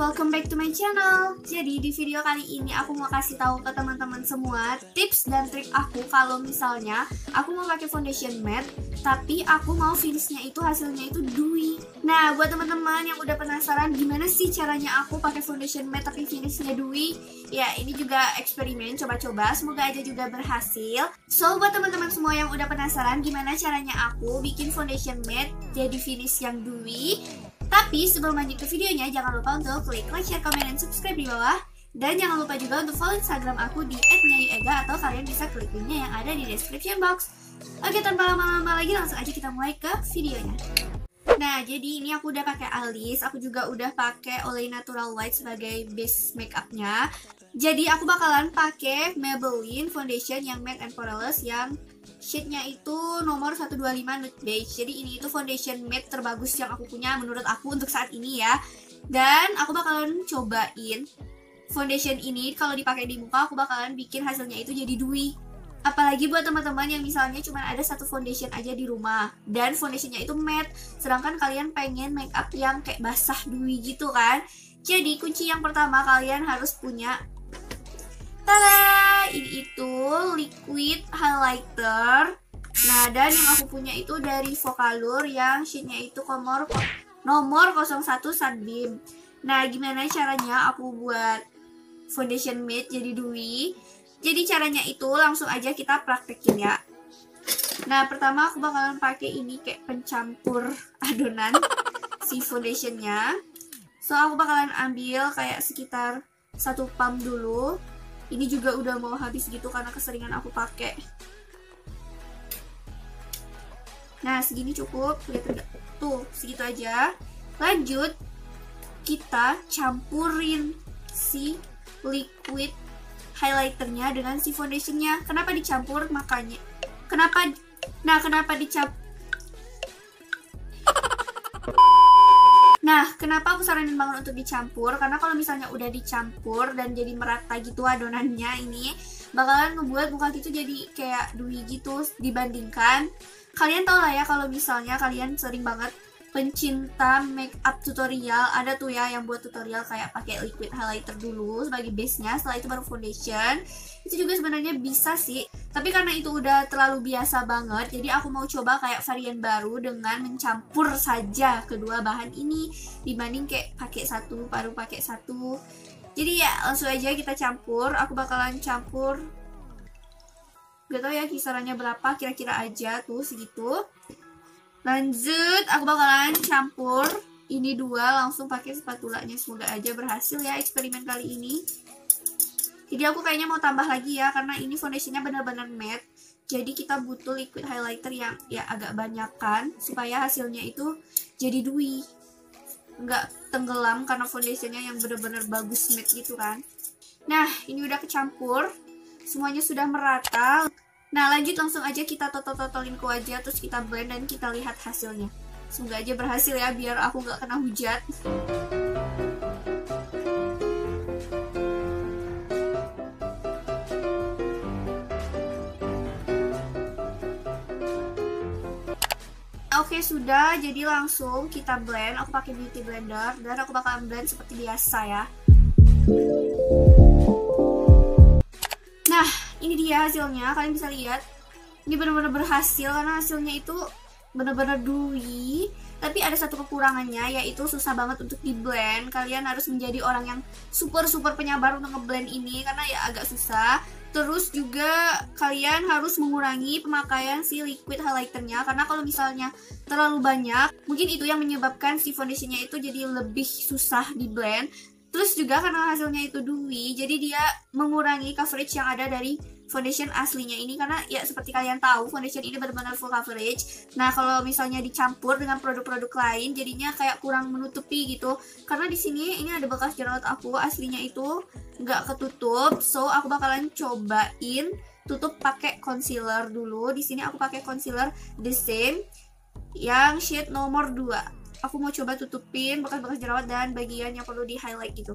welcome back to my channel. Jadi di video kali ini aku mau kasih tahu ke teman-teman semua tips dan trik aku kalau misalnya aku mau pakai foundation matte tapi aku mau finishnya itu hasilnya itu dewy. Nah, buat teman-teman yang udah penasaran gimana sih caranya aku pakai foundation matte tapi finishnya dewy, ya ini juga eksperimen coba-coba, semoga aja juga berhasil. So, buat teman-teman semua yang udah penasaran gimana caranya aku bikin foundation matte jadi finish yang dewy, tapi sebelum lanjut ke videonya, jangan lupa untuk klik like, share, komen, dan subscribe di bawah. Dan jangan lupa juga untuk follow Instagram aku di @nyayuega atau kalian bisa klik linknya yang ada di description box. Oke, tanpa lama-lama lagi langsung aja kita mulai ke videonya. Nah, jadi ini aku udah pakai alis, aku juga udah pakai Olay Natural White sebagai base makeupnya. Jadi aku bakalan pakai Maybelline foundation yang matte and poreless yang shade-nya itu nomor 125 nude beige. Jadi ini itu foundation matte terbagus yang aku punya menurut aku untuk saat ini ya. Dan aku bakalan cobain foundation ini kalau dipakai di muka aku bakalan bikin hasilnya itu jadi dewy. Apalagi buat teman-teman yang misalnya cuma ada satu foundation aja di rumah dan foundationnya itu matte, sedangkan kalian pengen make up yang kayak basah dewy gitu kan. Jadi kunci yang pertama kalian harus punya Tada! Ini itu liquid highlighter. Nah, dan yang aku punya itu dari Vocalur yang shade-nya itu nomor nomor 01 Sunbeam. Nah, gimana caranya aku buat foundation matte jadi dewy? Jadi caranya itu langsung aja kita praktekin ya. Nah, pertama aku bakalan pakai ini kayak pencampur adonan si foundationnya. So, aku bakalan ambil kayak sekitar satu pump dulu ini juga udah mau habis gitu karena keseringan aku pakai. Nah segini cukup. Lihat enggak? Tuh segitu aja. Lanjut. Kita campurin si liquid highlighternya dengan si foundationnya. Kenapa dicampur? Makanya. Kenapa? Nah kenapa dicampur Nah, kenapa aku saranin banget untuk dicampur? Karena kalau misalnya udah dicampur dan jadi merata gitu adonannya ini, bakalan ngebuat muka itu jadi kayak dewy gitu dibandingkan kalian tau lah ya kalau misalnya kalian sering banget pencinta make up tutorial ada tuh ya yang buat tutorial kayak pakai liquid highlighter dulu sebagai base nya setelah itu baru foundation. Itu juga sebenarnya bisa sih tapi karena itu udah terlalu biasa banget jadi aku mau coba kayak varian baru dengan mencampur saja kedua bahan ini dibanding kayak pakai satu baru pakai satu. Jadi ya langsung aja kita campur. Aku bakalan campur. Gak tau ya kisarannya berapa kira-kira aja tuh segitu Lanjut, aku bakalan campur ini dua langsung pakai spatulanya. Semoga aja berhasil ya eksperimen kali ini. Jadi aku kayaknya mau tambah lagi ya karena ini foundationnya benar-benar matte. Jadi kita butuh liquid highlighter yang ya agak banyakan supaya hasilnya itu jadi dewy. Nggak tenggelam karena foundationnya yang benar-benar bagus matte gitu kan. Nah, ini udah kecampur. Semuanya sudah merata. Nah lanjut langsung aja kita totol-totolin ke wajah terus kita blend dan kita lihat hasilnya. Semoga aja berhasil ya biar aku nggak kena hujat. Oke okay, sudah, jadi langsung kita blend. Aku pakai beauty blender dan aku bakalan blend seperti biasa ya. Ini dia hasilnya kalian bisa lihat. Ini benar-benar berhasil karena hasilnya itu benar-benar dewy tapi ada satu kekurangannya yaitu susah banget untuk di blend kalian harus menjadi orang yang super super penyabar untuk ngeblend ini karena ya agak susah. Terus juga kalian harus mengurangi pemakaian si liquid highlighternya karena kalau misalnya terlalu banyak mungkin itu yang menyebabkan si foundationnya itu jadi lebih susah di blend Terus juga karena hasilnya itu dewy, jadi dia mengurangi coverage yang ada dari foundation aslinya ini karena ya seperti kalian tahu foundation ini benar-benar full coverage. Nah kalau misalnya dicampur dengan produk-produk lain, jadinya kayak kurang menutupi gitu. Karena di sini ini ada bekas jerawat aku aslinya itu nggak ketutup, so aku bakalan cobain tutup pakai concealer dulu. Di sini aku pakai concealer the same yang shade nomor 2 aku mau coba tutupin bekas-bekas jerawat dan bagian yang perlu di highlight gitu.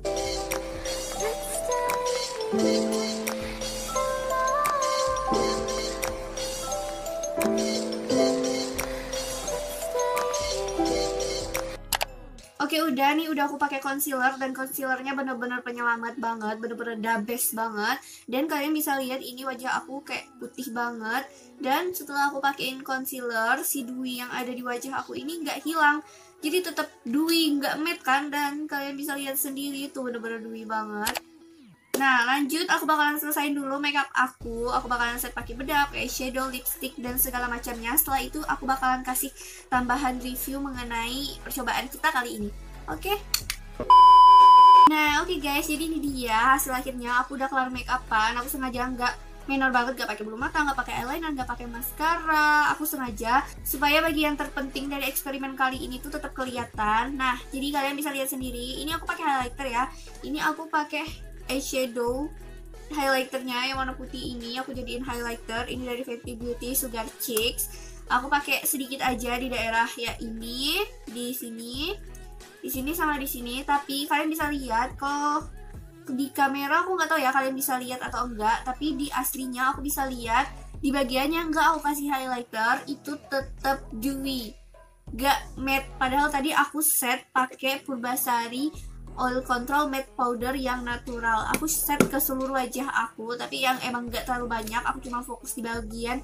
Oke udah nih udah aku pakai concealer dan concealernya bener-bener penyelamat banget bener-bener the best banget. Dan kalian bisa lihat ini wajah aku kayak putih banget. Dan setelah aku pakein concealer si dewy yang ada di wajah aku ini nggak hilang jadi tetap dewy nggak matte kan dan kalian bisa lihat sendiri tuh bener-bener dewy banget. Nah lanjut aku bakalan selesaiin dulu makeup aku. Aku bakalan set pakai bedak, shadow, lipstick, dan segala macamnya. Setelah itu aku bakalan kasih tambahan review mengenai percobaan kita kali ini. Oke? Okay? Nah oke okay guys jadi ini dia hasil akhirnya. Aku udah kelar makeupan Aku sengaja nggak minor banget gak pakai bulu mata, nggak pakai eyeliner, nggak pakai maskara. Aku sengaja supaya bagian terpenting dari eksperimen kali ini tuh tetap kelihatan. Nah, jadi kalian bisa lihat sendiri. Ini aku pakai highlighter ya. Ini aku pakai eyeshadow highlighternya yang warna putih ini aku jadiin highlighter ini dari Fenty Beauty Sugar Cheeks aku pakai sedikit aja di daerah ya ini di sini di sini sama di sini tapi kalian bisa lihat kalau di kamera aku nggak tahu ya kalian bisa lihat atau enggak tapi di aslinya aku bisa lihat di bagiannya enggak aku kasih highlighter itu tetap dewy. Gak matte padahal tadi aku set pakai Purbasari oil control matte powder yang natural. Aku set ke seluruh wajah aku tapi yang emang gak terlalu banyak aku cuma fokus di bagian.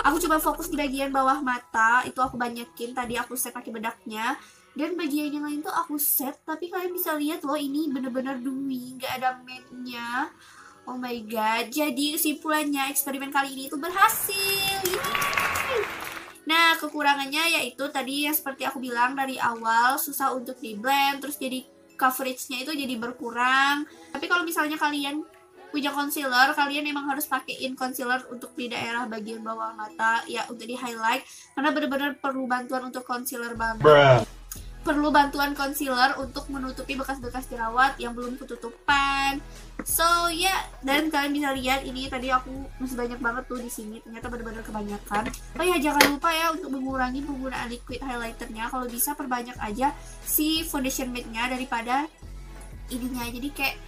Aku cuma fokus di bagian bawah mata itu aku banyakin tadi aku set pakai bedaknya dan bagian yang lain tuh aku set tapi kalian bisa lihat loh ini bener-bener dewy gak ada matte-nya oh my god jadi kesimpulannya eksperimen kali ini itu berhasil. Yeay! Nah, kekurangannya yaitu tadi yang seperti aku bilang dari awal susah untuk di blend, terus jadi coveragenya itu jadi berkurang. Tapi kalau misalnya kalian punya concealer kalian emang harus pakaiin concealer untuk di daerah bagian bawah mata ya untuk di highlight karena benar-benar perlu bantuan untuk concealer banget. Bruh perlu bantuan concealer untuk menutupi bekas-bekas jerawat yang belum ketutupan. So ya, yeah. dan kalian bisa lihat ini tadi aku masih banyak banget tuh di sini. Ternyata benar-benar kebanyakan. Oh ya, jangan lupa ya untuk mengurangi penggunaan liquid highlighternya. Kalau bisa perbanyak aja si foundation matte-nya daripada ininya. Jadi kayak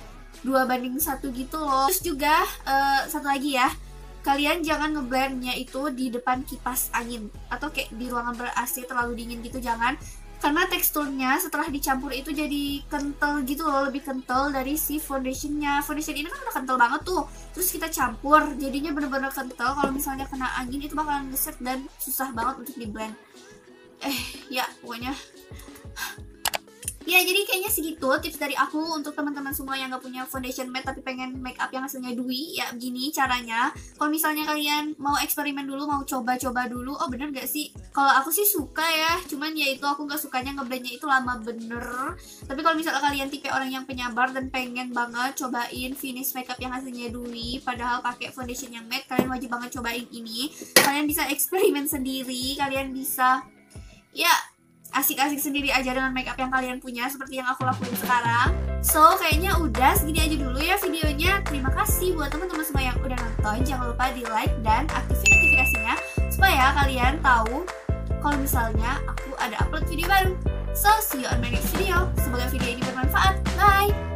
dua banding satu gitu loh. Terus juga uh, satu lagi ya kalian jangan ngeblendnya itu di depan kipas angin atau kayak di ruangan ber AC terlalu dingin gitu jangan karena teksturnya setelah dicampur itu jadi kental gitu loh lebih kental dari si foundationnya. Foundation ini kan udah kental banget tuh. Terus kita campur jadinya bener-bener kental. Kalau misalnya kena angin itu bakalan ngeset dan susah banget untuk di blend eh ya pokoknya Ya jadi kayaknya segitu tips dari aku untuk teman-teman semua yang gak punya foundation matte tapi pengen make up yang hasilnya dewy ya begini caranya. Kalau misalnya kalian mau eksperimen dulu, mau coba-coba dulu, oh bener gak sih? Kalau aku sih suka ya, cuman ya itu aku gak sukanya ngeblendnya itu lama bener. Tapi kalau misalnya kalian tipe orang yang penyabar dan pengen banget cobain finish makeup yang hasilnya dewy, padahal pakai foundation yang matte, kalian wajib banget cobain ini. Kalian bisa eksperimen sendiri, kalian bisa ya asik-asik sendiri aja dengan makeup yang kalian punya seperti yang aku lakuin sekarang. So, kayaknya udah segini aja dulu ya videonya. Terima kasih buat teman-teman semua yang udah nonton. Jangan lupa di like dan aktifin notifikasinya supaya kalian tahu kalau misalnya aku ada upload video baru. So, see you on my next video. Semoga video ini bermanfaat. Bye!